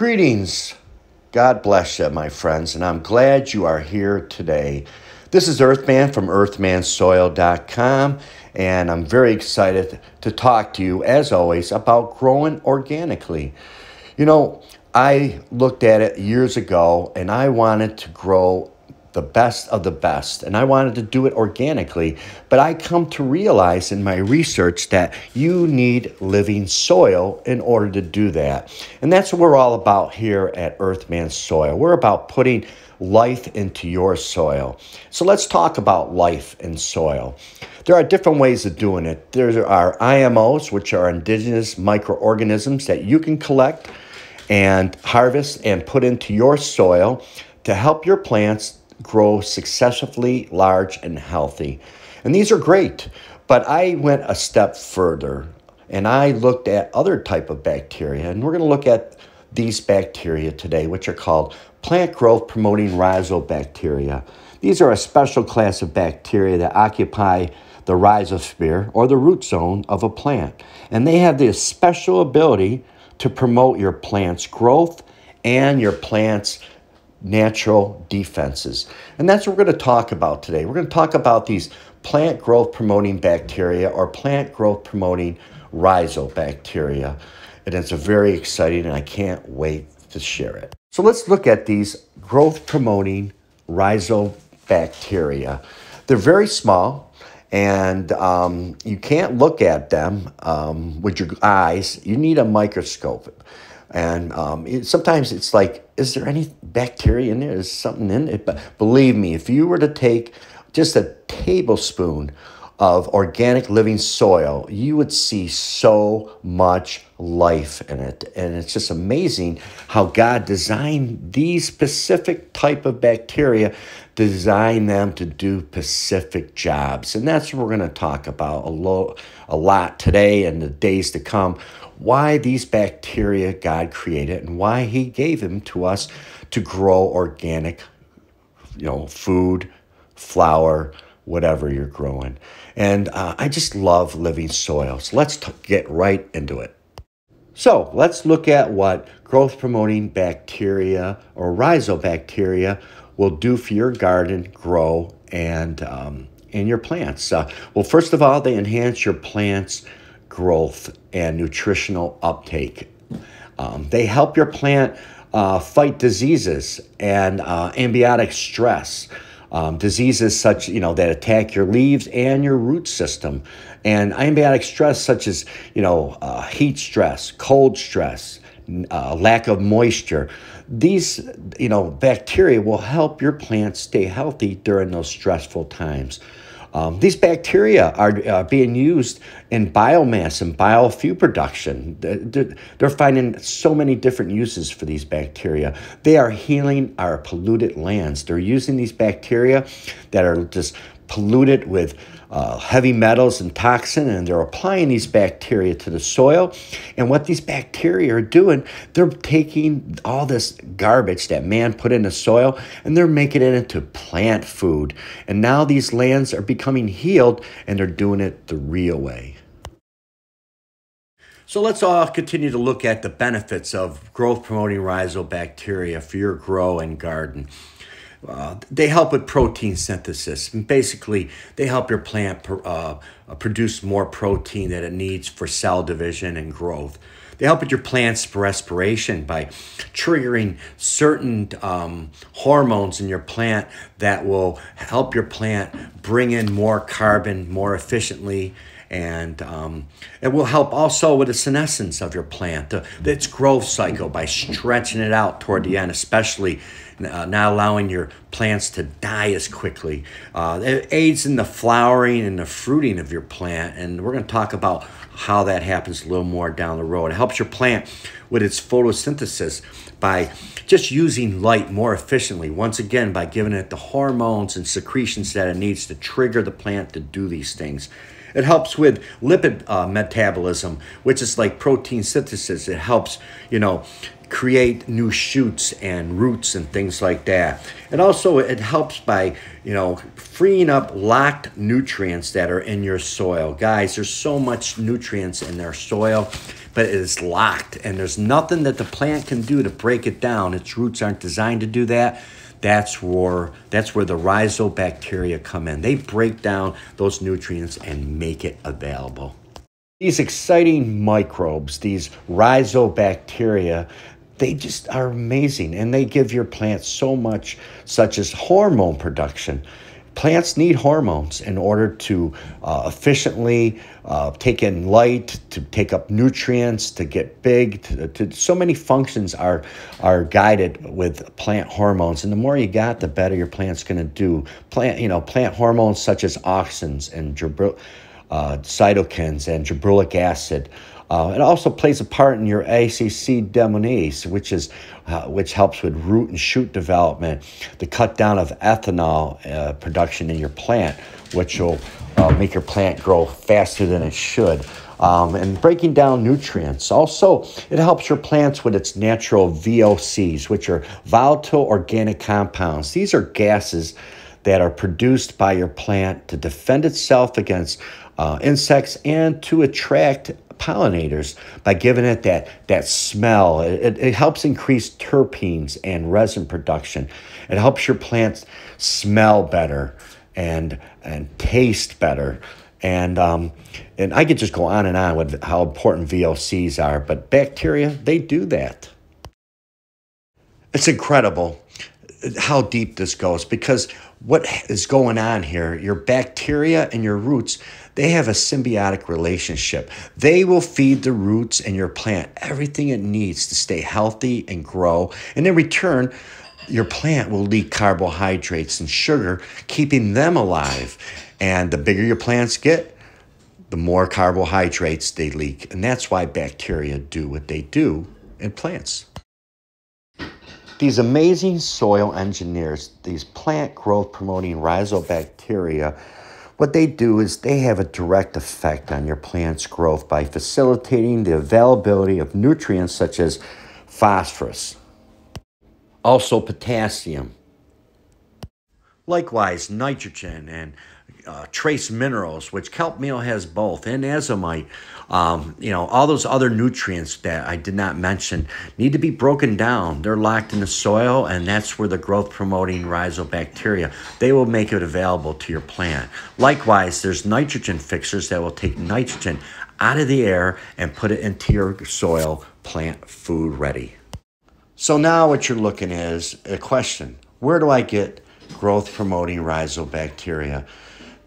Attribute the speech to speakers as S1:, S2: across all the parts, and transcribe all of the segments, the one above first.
S1: Greetings. God bless you, my friends, and I'm glad you are here today. This is Earthman from earthmansoil.com, and I'm very excited to talk to you, as always, about growing organically. You know, I looked at it years ago and I wanted to grow the best of the best. And I wanted to do it organically. But I come to realize in my research that you need living soil in order to do that. And that's what we're all about here at Earthman Soil. We're about putting life into your soil. So let's talk about life in soil. There are different ways of doing it. There are IMOs, which are indigenous microorganisms that you can collect and harvest and put into your soil to help your plants grow successively large and healthy. And these are great, but I went a step further and I looked at other type of bacteria and we're going to look at these bacteria today which are called plant growth promoting rhizobacteria. These are a special class of bacteria that occupy the rhizosphere or the root zone of a plant. And they have this special ability to promote your plant's growth and your plant's natural defenses. And that's what we're going to talk about today. We're going to talk about these plant growth promoting bacteria or plant growth promoting rhizobacteria. And it's a very exciting and I can't wait to share it. So let's look at these growth promoting rhizobacteria. They're very small and um, you can't look at them um, with your eyes. You need a microscope. And um, it, sometimes it's like, is there any bacteria in there? Is something in it? But believe me, if you were to take just a tablespoon of organic living soil, you would see so much life in it. And it's just amazing how God designed these specific type of bacteria, design them to do specific jobs. And that's what we're going to talk about a, lo- a lot today and the days to come why these bacteria God created and why He gave them to us to grow organic, you know, food, flour, whatever you're growing. And uh, I just love living soil. So let's get right into it. So let's look at what growth promoting bacteria or rhizobacteria will do for your garden, grow, and um, and your plants. Uh, well, first of all, they enhance your plants' growth and nutritional uptake. Um, they help your plant uh, fight diseases and uh, ambiotic stress. Um, diseases such you know that attack your leaves and your root system, and ambiotic stress such as you know uh, heat stress, cold stress, uh, lack of moisture. These you know bacteria will help your plants stay healthy during those stressful times. Um, these bacteria are uh, being used in biomass and biofuel production. They're, they're finding so many different uses for these bacteria. They are healing our polluted lands. They're using these bacteria that are just polluted with uh, heavy metals and toxin, and they're applying these bacteria to the soil. And what these bacteria are doing, they're taking all this garbage that man put in the soil and they're making it into plant food. And now these lands are becoming healed and they're doing it the real way. So let's all continue to look at the benefits of growth promoting rhizobacteria for your grow and garden. Uh, they help with protein synthesis. Basically, they help your plant pr- uh, produce more protein that it needs for cell division and growth. They help with your plant's respiration by triggering certain um, hormones in your plant that will help your plant bring in more carbon more efficiently and um, it will help also with the senescence of your plant, the, its growth cycle by stretching it out toward the end, especially uh, not allowing your plants to die as quickly. Uh, it aids in the flowering and the fruiting of your plant, and we're going to talk about how that happens a little more down the road. It helps your plant with its photosynthesis by just using light more efficiently. Once again, by giving it the hormones and secretions that it needs to trigger the plant to do these things. It helps with lipid uh, metabolism, which is like protein synthesis. It helps, you know, create new shoots and roots and things like that. And also it helps by, you know, freeing up locked nutrients that are in your soil. Guys, there's so much nutrients in our soil but it is locked, and there's nothing that the plant can do to break it down. Its roots aren't designed to do that. That's where that's where the rhizobacteria come in. They break down those nutrients and make it available. These exciting microbes, these rhizobacteria, they just are amazing and they give your plants so much, such as hormone production. Plants need hormones in order to uh, efficiently uh, take in light, to take up nutrients, to get big. To, to, so many functions are are guided with plant hormones, and the more you got, the better your plant's going to do. Plant, you know, plant hormones such as auxins and uh, cytokines and gibberellic acid. Uh, it also plays a part in your ACC deaminase, which is uh, which helps with root and shoot development, the cut down of ethanol uh, production in your plant, which will uh, make your plant grow faster than it should. Um, and breaking down nutrients. Also, it helps your plants with its natural VOCs, which are volatile organic compounds. These are gases that are produced by your plant to defend itself against uh, insects and to attract pollinators by giving it that, that smell. It, it helps increase terpenes and resin production. It helps your plants smell better and, and taste better. And, um, and I could just go on and on with how important VOCs are, but bacteria, they do that. It's incredible how deep this goes because what is going on here, your bacteria and your roots, they have a symbiotic relationship. They will feed the roots and your plant everything it needs to stay healthy and grow. And in return, your plant will leak carbohydrates and sugar, keeping them alive. And the bigger your plants get, the more carbohydrates they leak. And that's why bacteria do what they do in plants. These amazing soil engineers, these plant growth promoting rhizobacteria, what they do is they have a direct effect on your plant's growth by facilitating the availability of nutrients such as phosphorus, also potassium, likewise nitrogen and uh, trace minerals, which kelp meal has both, and azomite. Um, you know, all those other nutrients that I did not mention need to be broken down. They're locked in the soil, and that's where the growth promoting rhizobacteria, they will make it available to your plant. Likewise, there's nitrogen fixers that will take nitrogen out of the air and put it into your soil, plant food ready. So now what you're looking is a question. Where do I get growth promoting rhizobacteria?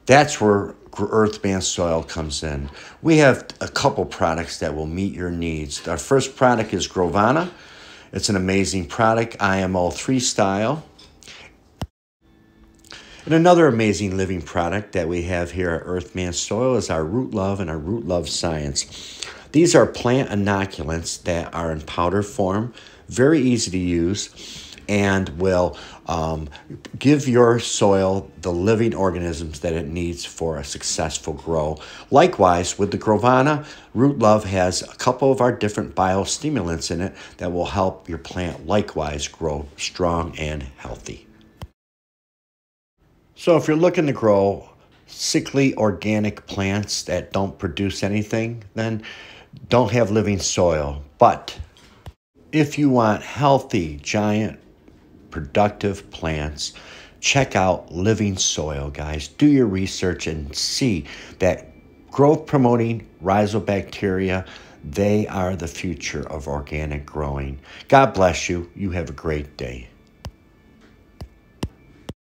S1: That's where earth Earthman Soil comes in. We have a couple products that will meet your needs. Our first product is Grovana. It's an amazing product, IMO 3 style. And another amazing living product that we have here at Earthman Soil is our Root Love and our Root Love Science. These are plant inoculants that are in powder form, very easy to use and will um, give your soil the living organisms that it needs for a successful grow. Likewise, with the Grovana, Root Love has a couple of our different biostimulants in it that will help your plant likewise grow strong and healthy. So if you're looking to grow sickly organic plants that don't produce anything, then don't have living soil. But if you want healthy, giant productive plants. Check out Living Soil, guys. Do your research and see that growth promoting rhizobacteria, they are the future of organic growing. God bless you. You have a great day.